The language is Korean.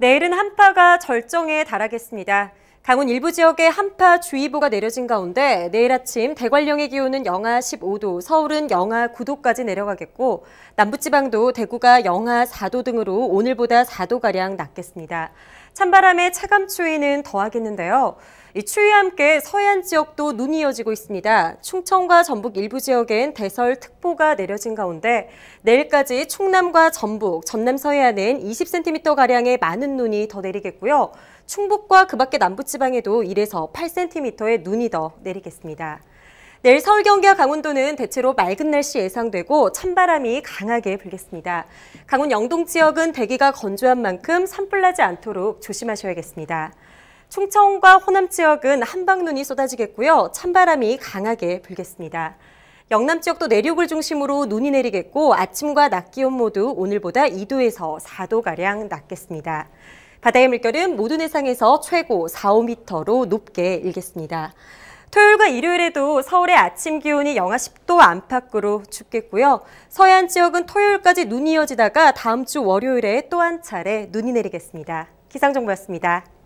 내일은 한파가 절정에 달하겠습니다. 강원 일부 지역에 한파 주의보가 내려진 가운데 내일 아침 대관령의 기온은 영하 15도, 서울은 영하 9도까지 내려가겠고 남부지방도 대구가 영하 4도 등으로 오늘보다 4도가량 낮겠습니다. 찬바람에 차감 추위는 더하겠는데요. 이 추위와 함께 서해안 지역도 눈이 이어지고 있습니다. 충청과 전북 일부 지역엔 대설특보가 내려진 가운데 내일까지 충남과 전북, 전남 서해안은 20cm가량의 많은 눈이 더 내리겠고요. 충북과 그 밖의 남부 지방에도 1에서 8cm의 눈이 더 내리겠습니다. 내일 서울, 경기와 강원도는 대체로 맑은 날씨 예상되고 찬바람이 강하게 불겠습니다. 강원 영동 지역은 대기가 건조한 만큼 산불 나지 않도록 조심하셔야겠습니다. 충청과 호남 지역은 한방눈이 쏟아지겠고요. 찬바람이 강하게 불겠습니다. 영남 지역도 내륙을 중심으로 눈이 내리겠고 아침과 낮 기온 모두 오늘보다 2도에서 4도가량 낮겠습니다. 바다의 물결은 모든 해상에서 최고 4, 5m로 높게 일겠습니다. 토요일과 일요일에도 서울의 아침 기온이 영하 10도 안팎으로 춥겠고요. 서해안 지역은 토요일까지 눈이 이어지다가 다음 주 월요일에 또 한 차례 눈이 내리겠습니다. 기상정보였습니다.